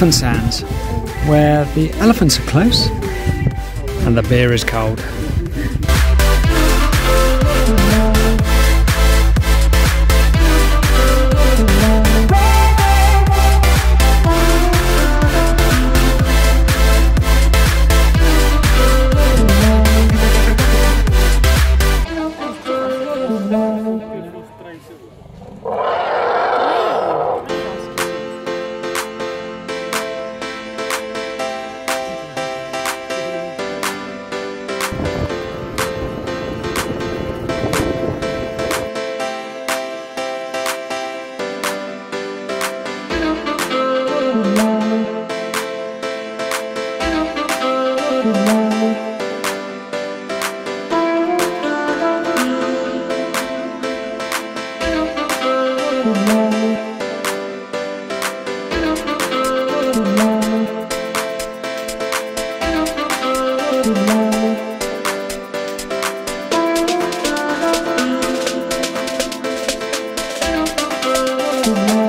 Elephant Sands, where the elephants are close and the beer is cold. tu